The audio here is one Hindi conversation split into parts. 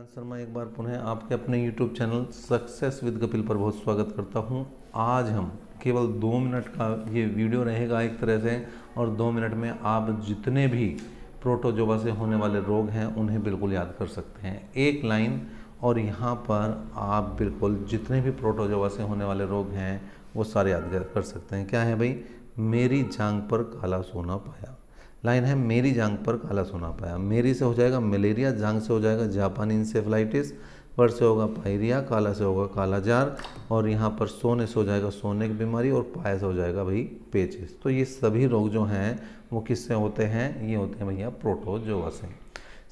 कांत शर्मा एक बार पुनः आपके अपने YouTube channel success with Kapil पर बहुत स्वागत करता हूँ। आज हम केवल दो मिनट का ये वीडियो रहेगा एक तरह से, और दो मिनट में आप जितने भी प्रोटोजोबा से होने वाले रोग हैं, उन्हें बिल्कुल याद कर सकते हैं। एक लाइन, और यहाँ पर आप बिल्कुल जितने भी प्रोटोजोबा से होने वाले रोग हैं, वो सारे याद कर सकते हैं। क्या है भाई? मेरी जांग पर काला सोना पाया। लाइन है, मेरी जांग पर काला सोना पाया। मेरी से हो जाएगा मलेरिया, जांग से हो जाएगा जापानी इंसेफ्लाइटिस पर से होगा पायरिया, काला से होगा काला जार, और यहाँ पर सोने से हो जाएगा सोने की बीमारी और पाया से हो जाएगा भाई पेचिस। तो ये सभी रोग जो हैं, वो किससे होते हैं? ये होते हैं भैया प्रोटोजोवा से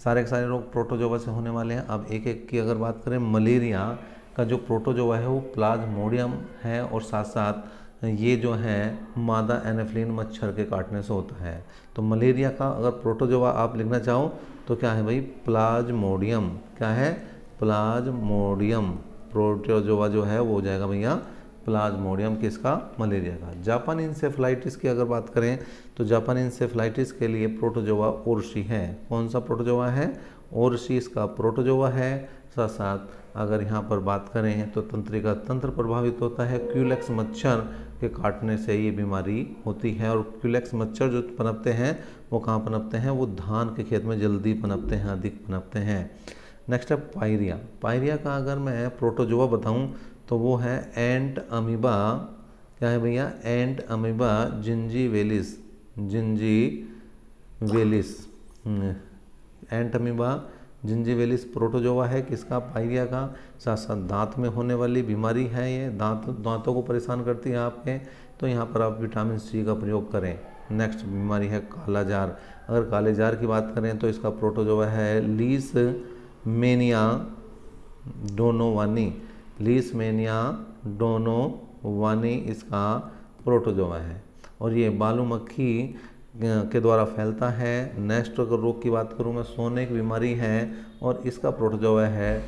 सारे के सारे रोग प्रोटोजोवा से होने वाले हैं। अब एक एक की अगर बात करें, मलेरिया का जो प्रोटोजोवा है, वो प्लाज्मोडियम है, और साथ साथ ये जो है, मादा एनेफ्लिन मच्छर के काटने से होता है। तो मलेरिया का अगर प्रोटोजोवा आप लिखना चाहो तो क्या है भाई? प्लाज्मोडियम। क्या है? प्लाज्मोडियम। प्रोटोजोवा जो है, वो हो जाएगा भैया, प्लाज्मोडियम किसका? मलेरिया का। जापानी इंसेफ्लाइटिस की अगर बात करें तो जापानी इंसेफ्लाइटिस के लिए प्रोटोजोवा ओरशी है। कौन सा प्रोटोजोवा है? ओरशी इसका प्रोटोजोवा है। साथ साथ अगर यहाँ पर बात करें तो तंत्रिका तंत्र प्रभावित होता है। क्यूलेक्स मच्छर के काटने से ये बीमारी होती है और क्यूलेक्स मच्छर जो पनपते हैं, वो कहाँ पनपते हैं? वो धान के खेत में जल्दी पनपते हैं, अधिक पनपते हैं। नेक्स्ट है पायरिया। पायरिया का अगर मैं प्रोटोजोआ बताऊँ तो वो है एंट अमीबा। क्या है भैया? Entamoeba gingivalis gingivalis Entamoeba gingivalis protozoa है किसका पायरिया का साथ साथ दांत में होने वाली बीमारी है ये। दांत, दांतों को परेशान करती है आपके तो यहाँ पर आप विटामिन सी का प्रयोग करें। नेक्स्ट बीमारी है काला जार। अगर काले जार की बात करें तो इसका प्रोटोजोवा है lease mania donovani. Lease mania donovani इसका प्रोटोजोवा है। और ये बालू मक्खी के द्वारा फैलता है। नेक्स्ट अगर रोग की बात करूँ, मैं सोने की बीमारी है और इसका प्रोटोजोवा है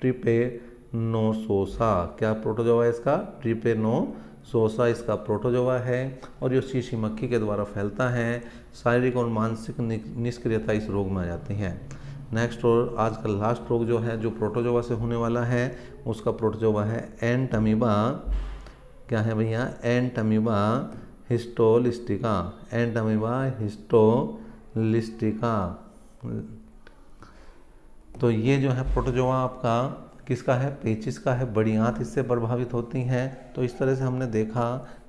ट्रिपे ट्रिपेनोसोसा क्या प्रोटोजोवा है इसका? ट्रिपेनोसोसा इसका प्रोटोजोवा है और ये शीशी मक्खी के द्वारा फैलता है। शारीरिक और मानसिक निष्क्रियता इस रोग में आ जाती है। नेक्स्ट और आज का लास्ट रोग जो है, जो प्रोटोजोवा से होने वाला है, उसका प्रोटोजोवा है एंटमीबा क्या है भैया? Entamoeba histolytica Entamoeba histolytica. तो ये जो है प्रोटोजोआ आपका किसका है? पेचिस का है। बड़ी आंत इससे प्रभावित होती हैं। तो इस तरह से हमने देखा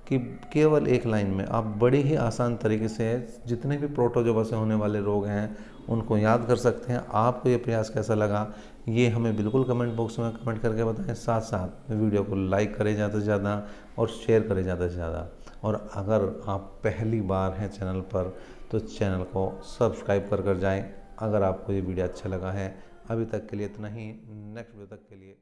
कि केवल एक लाइन में आप बड़े ही आसान तरीके से जितने भी प्रोटोजोवा से होने वाले रोग हैं, उनको याद कर सकते हैं। आपको ये प्रयास कैसा लगा, ये हमें बिल्कुल कमेंट बॉक्स में कमेंट करके बताएँ। साथ साथ वीडियो को लाइक करें ज़्यादा से ज़्यादा और शेयर करें ज़्यादा से ज़्यादा। और अगर आप पहली बार हैं चैनल पर तो चैनल को सब्सक्राइब कर कर जाएँ। अगर आपको ये वीडियो अच्छा लगा है, अभी तक के लिए इतना ही। नेक्स्ट वीडियो तक के लिए